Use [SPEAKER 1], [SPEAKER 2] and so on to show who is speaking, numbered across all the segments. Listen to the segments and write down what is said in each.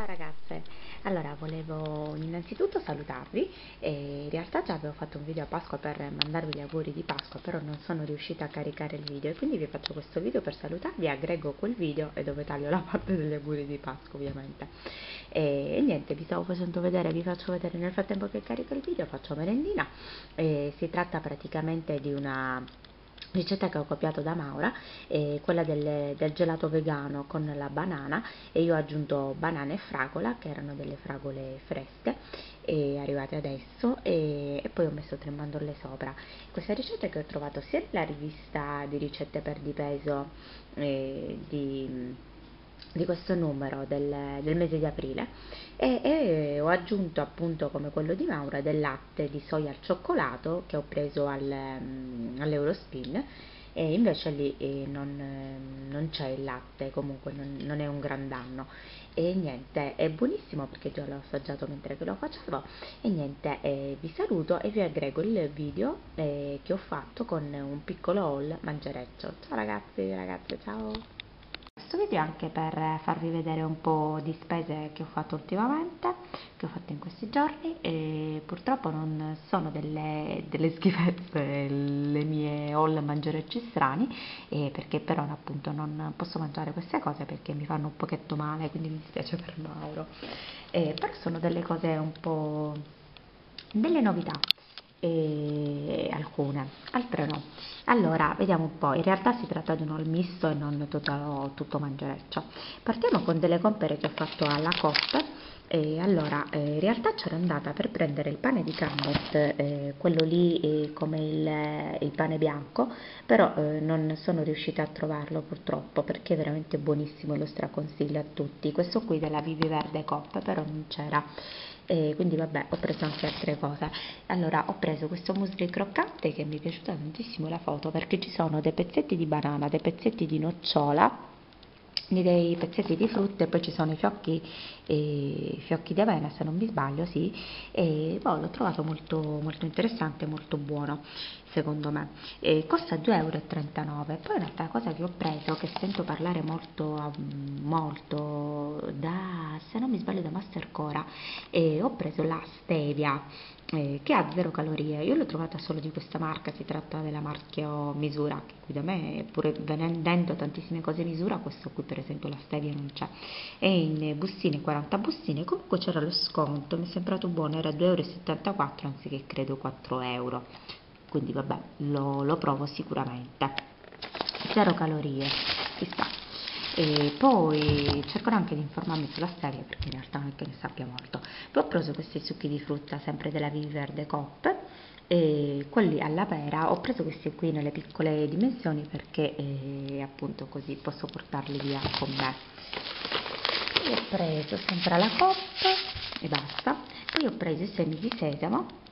[SPEAKER 1] Ciao ragazze, allora volevo innanzitutto salutarvi. E in realtà già avevo fatto un video a Pasqua per mandarvi gli auguri di Pasqua però non sono riuscita a caricare il video e quindi vi faccio questo video per salutarvi, aggrego quel video e dove taglio la parte degli auguri di Pasqua ovviamente. E, e niente, vi stavo facendo vedere, vi faccio vedere nel frattempo che carico il video, faccio merendina. E si tratta praticamente di una ricetta che ho copiato da Maura è quella del, del, gelato vegano con la banana e io ho aggiunto banana e fragola che erano delle fragole fresche e arrivate adesso e, e poi ho messo tre mandorle sopra. Questa ricetta che ho trovato sia nella rivista di ricette per di peso eh, di di questo numero del, del mese di aprile e, e, ho aggiunto appunto come quello di Maura del latte di soia al cioccolato che ho preso al, um, all'Eurospin e invece lì eh, non, non, c'è il latte, comunque non, non, è un gran danno e niente, è buonissimo perché già l'ho assaggiato mentre che lo facevo e niente, eh, vi saluto e vi aggrego il video eh, che ho fatto con un piccolo haul mangereccio. Ciao ragazzi, ragazze, ciao! Questo video anche per farvi vedere un po' di spese che ho fatto ultimamente, che ho fatto in questi giorni e purtroppo non sono delle, delle schifezze le mie haul mangerecci strani eh, perché però appunto non posso mangiare queste cose perché mi fanno un pochetto male quindi mi dispiace per Mauro. Eh, però sono delle cose un po' delle novità e alcune, altre no. Allora, vediamo un po', in realtà si tratta di un haul misto e non tutto, tutto mangereccio. Partiamo con delle compere che ho fatto alla COP e allora, eh, in realtà c'ero andata per prendere il pane di Cambot, eh, quello lì eh, come il, il, pane bianco, però eh, non sono riuscita a trovarlo purtroppo perché è veramente buonissimo e lo straconsiglio a tutti. Questo qui della Vivi Verde Cop, però non c'era e quindi vabbè ho preso anche altre cose. Allora ho preso questo muesli croccante che mi è piaciuta tantissimo la foto perché ci sono dei pezzetti di banana dei pezzetti di nocciola dei pezzetti di frutta e poi ci sono i fiocchi, eh, fiocchi di avena se non mi sbaglio sì e boh, l'ho trovato molto, molto interessante molto buono secondo me. E costa 2,39 euro poi un'altra cosa che ho preso che sento parlare molto molto da se non mi sbaglio da Mastercora e ho preso la stevia eh, che ha zero calorie. Io l'ho trovata solo di questa marca si tratta della marchio misura che qui da me pur vendendo tantissime cose misura questo qui per esempio la stevia non c'è. È in bustine 40 bustine. Comunque c'era lo sconto mi è sembrato buono era 2,74 euro anziché credo 4 euro. Quindi vabbè lo, lo provo sicuramente. Zero calorie e poi cercherò anche di informarmi sulla stevia perché in realtà non è che ne sappia molto. Poi ho preso questi succhi di frutta sempre della Vivi Verde Coop e quelli alla pera. Ho preso questi qui nelle piccole dimensioni perché eh, appunto così posso portarli via con me. E ho preso sempre la coppa e basta. Poi ho preso i semi di sesamo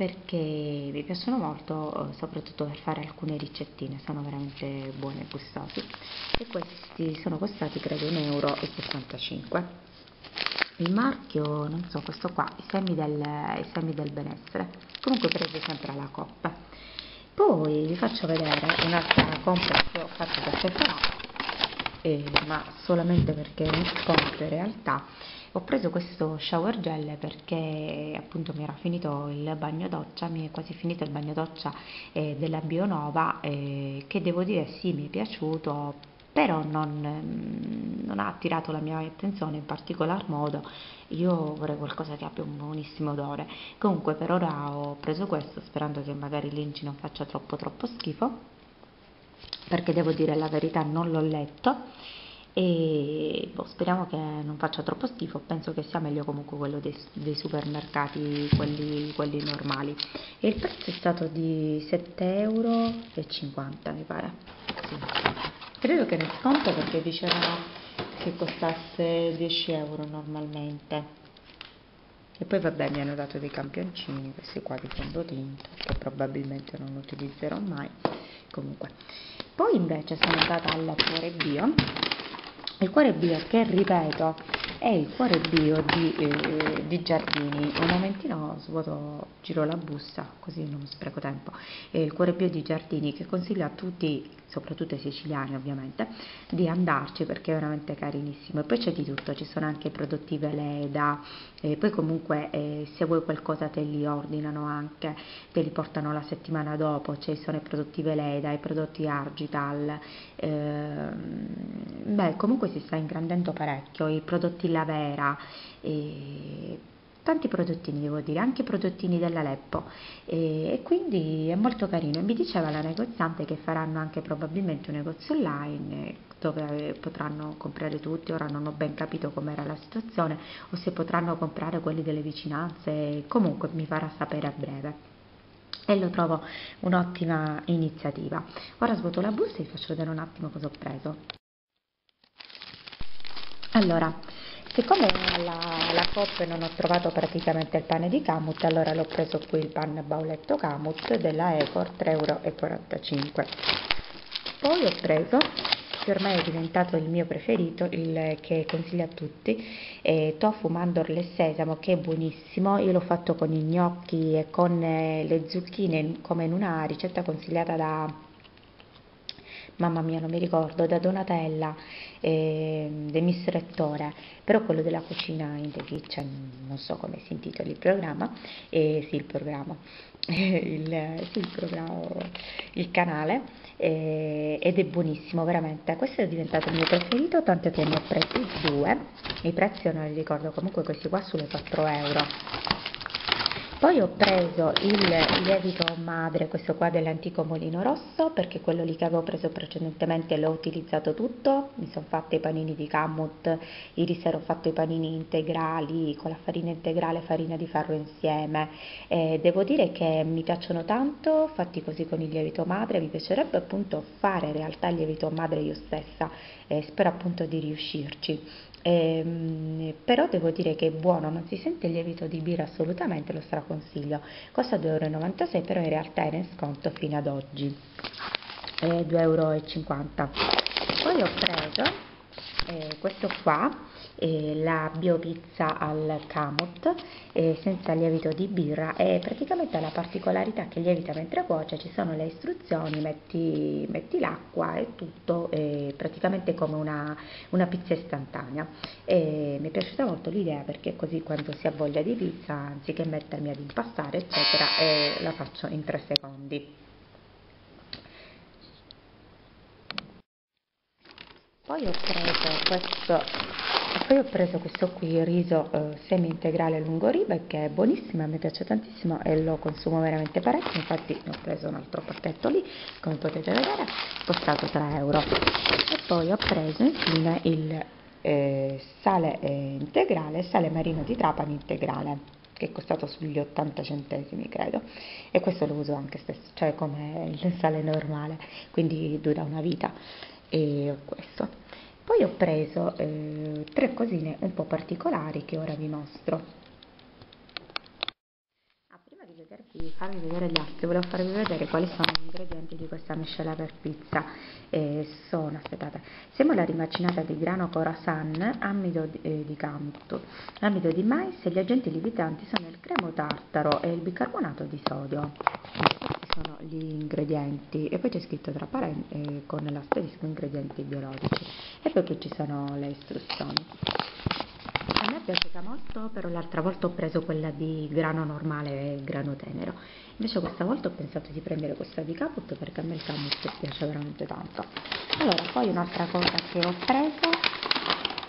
[SPEAKER 1] perché mi piacciono molto eh, soprattutto per fare alcune ricettine sono veramente buoni e gustosi e questi sono costati credo 1,65 euro il marchio non so questo qua i semi del, i semi del benessere. Comunque presi sempre alla coppa. Poi vi faccio vedere un'altra compra che ho fatto da Sephora eh, ma solamente perché è un sconto in realtà ho preso questo shower gel perché appunto mi era finito il bagno doccia, mi è quasi finito il bagno doccia eh, della Bionova eh, che devo dire sì mi è piaciuto però non, mm, non, ha attirato la mia attenzione in particolar modo. Io vorrei qualcosa che abbia un buonissimo odore. Comunque per ora ho preso questo sperando che magari l'inci non faccia troppo troppo schifo perché devo dire la verità non l'ho letto e boh, speriamo che non faccia troppo schifo penso che sia meglio comunque quello dei, dei supermercati quelli, quelli, normali. E il prezzo è stato di 7,50 euro mi pare. Sì. credo che ne sconto perché dicevano che costasse 10 euro normalmente. E poi vabbè mi hanno dato dei campioncini questi qua di fondotinta che probabilmente non utilizzerò mai. Comunque poi invece sono andata alla Cuore Bio. Il cuore bio che ripeto è il cuore bio di, eh, di Giardini. Un momentino svuoto, giro la busta, così non spreco tempo. È il cuore bio di Giardini che consiglio a tutti, soprattutto ai siciliani ovviamente, di andarci perché è veramente carinissimo. E poi c'è di tutto, ci sono anche i prodotti Veleda, e poi comunque eh, se vuoi qualcosa te li ordinano anche, te li portano la settimana dopo, ci sono i prodotti Veleda, i prodotti Argital, eh, beh comunque si sta ingrandendo parecchio, i prodotti E tanti prodottini devo dire, anche prodottini dell'Aleppo. E, e, quindi è molto carino. E mi diceva la negoziante che faranno anche probabilmente un negozio online dove potranno comprare tutti, ora non ho ben capito com'era la situazione o se potranno comprare quelli delle vicinanze, comunque mi farà sapere a breve. E lo trovo un'ottima iniziativa. Ora svuoto la busta e vi faccio vedere un attimo cosa ho preso. Allora, siccome alla, alla COP non ho trovato praticamente il pane di Camut, allora l'ho preso qui il pan bauletto Camut della Ecor 3,45 euro. Poi ho preso che ormai è diventato il mio preferito, il che consiglio a tutti, è tofu mandorle e sesamo che è buonissimo, io l'ho fatto con i gnocchi e con eh, le zucchine come in una ricetta consigliata da mamma mia non mi ricordo, da Donatella, eh, del Miss Rettore, però quello della cucina in the kitchen, non so come si intitoli il programma, eh, sì il programma, il, sì, il, programma, il canale, eh, ed è buonissimo veramente, questo è diventato il mio preferito, tanto che ne ho presi due, i prezzi non li ricordo, comunque questi qua sulle 4 euro poi ho preso il lievito madre, questo qua dell'antico Molino Rosso, perché quello lì che avevo preso precedentemente l'ho utilizzato tutto, mi sono fatta i panini di Camut, ieri sera ho fatto i panini integrali con la farina integrale e farina di farro insieme, eh, devo dire che mi piacciono tanto, fatti così con il lievito madre, mi piacerebbe appunto fare in realtà il lievito madre io stessa, eh, spero appunto di riuscirci. Eh, però devo dire che è buono, non si sente il lievito di birra assolutamente, lo straconsiglio. Costa 2,96 euro, però in realtà è in sconto fino ad oggi, eh, 2,50 euro. Poi ho preso eh, questo qua eh, la biopizza al camut eh, senza lievito di birra e praticamente ha la particolarità che lievita mentre cuoce, ci sono le istruzioni, metti, metti l'acqua e tutto, eh, praticamente come una, una pizza istantanea. E mi è piaciuta molto l'idea perché così quando si ha voglia di pizza, anziché mettermi ad impastare eccetera, eh, la faccio in tre secondi. Poi ho preso questo poi ho preso questo qui, riso eh, semi integrale lungo ribe, che è buonissimo, a me piace tantissimo e lo consumo veramente parecchio, infatti ho preso un altro pacchetto lì, come potete vedere, costato 3 euro. E poi ho preso infine il eh, sale eh, integrale, sale marino di Trapani integrale che è costato sugli 80 centesimi credo e questo lo uso anche stesso, cioè come il sale normale, quindi dura una vita e questo. Poi ho preso eh, tre cosine un po' particolari che ora vi mostro. Ah, prima di vedervi, farvi vedere gli altri, volevo farvi vedere quali sono gli ingredienti di questa miscela per pizza. Eh, sono, aspettate, semola rimacinata di grano corasan, amido di, eh, di canto, amido di mais e gli agenti livitanti sono il cremo tartaro e il bicarbonato di sodio sono gli ingredienti e poi c'è scritto tra parentesi eh, con l'asterisco ingredienti biologici e poi qui ci sono le istruzioni. A me è piaciuta molto, però l'altra volta ho preso quella di grano normale e grano tenero. Invece questa volta ho pensato di prendere questa di Caput perché a me il Caput piace veramente tanto. Allora, poi un'altra cosa che ho preso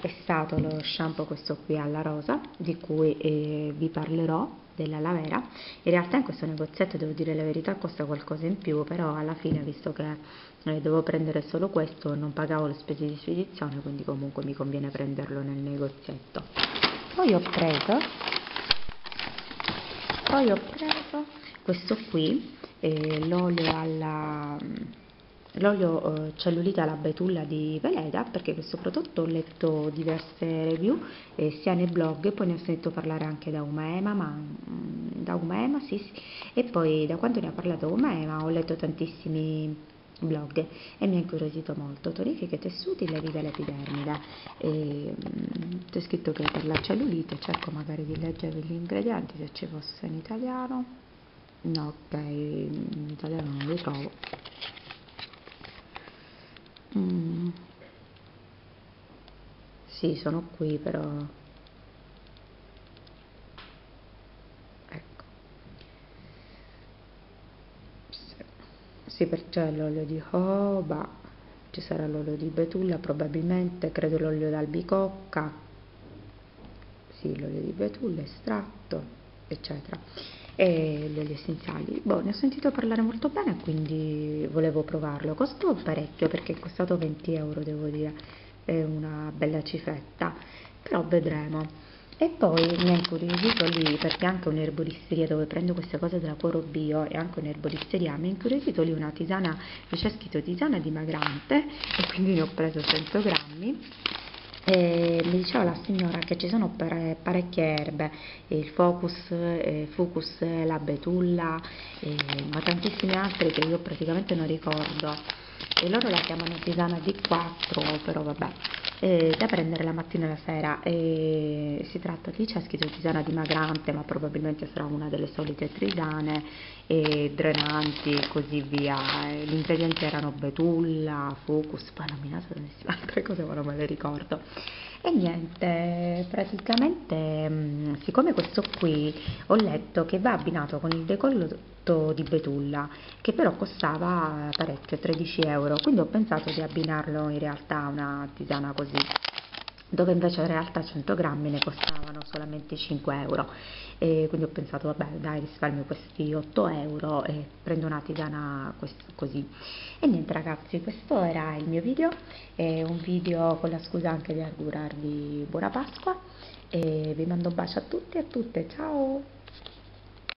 [SPEAKER 1] è stato lo shampoo questo qui alla rosa, di cui eh, vi parlerò della lavera. In realtà in questo negozietto devo dire la verità costa qualcosa in più però alla fine visto che eh, devo prendere solo questo non pagavo le spese di spedizione quindi comunque mi conviene prenderlo nel negozietto. Poi ho preso poi ho preso questo qui eh, l'olio alla l'olio eh, cellulite alla betulla di Veleda perché questo prodotto ho letto diverse review eh, sia nei blog e poi ne ho sentito parlare anche da Umaema ma, mm, da Umaema sì, sì. E poi da quando ne ha parlato Umaema ho letto tantissimi blog e mi ha incuriosito molto. Tonifica i tessuti leviga l'epidermide e, mm, c'è scritto che per la cellulite cerco magari di leggervi gli ingredienti se ci fosse in italiano. No ok in italiano non li trovo mm. sì sono qui però. Ecco. Sì. Perciò l'olio di jojoba ci sarà l'olio di betulla probabilmente, credo l'olio d'albicocca, sì, l'olio di betulla, estratto, eccetera, e gli oli essenziali. Boh, ne ho sentito parlare molto bene, quindi volevo provarlo. Costò parecchio perché è costato 20 euro, devo dire, è una bella cifretta, però vedremo. E poi mi ha incuriosito lì, perché anche un'erboristeria dove prendo queste cose della Cuoro Bio e anche un'erboristeria, mi ha incuriosito lì una tisana, c'è scritto tisana dimagrante e quindi ne ho preso 100 grammi e diceva la signora che ci sono parecchie erbe, il focus, eh, fucus, la betulla, eh, ma tantissime altre che io praticamente non ricordo. E loro la chiamano tisana D4 però vabbè eh, da prendere la mattina e la sera e si tratta di c'è scritto tisana dimagrante ma probabilmente sarà una delle solite tisane e drenanti e così via. Gli ingredienti erano betulla, focus nominato tantissime altre cose ma non me le ricordo. E niente praticamente mm, siccome questo qui ho letto che va abbinato con il decollo di betulla che però costava parecchio 13 euro. Quindi ho pensato di abbinarlo in realtà a una tisana così dove invece in realtà 100 grammi ne costavano solamente 5 euro. E quindi ho pensato vabbè dai risparmio questi 8 euro e prendo una tisana così. E niente ragazzi questo era il mio video. È un video con la scusa anche di augurarvi buona Pasqua. E vi mando un bacio a tutti e a tutte. Ciao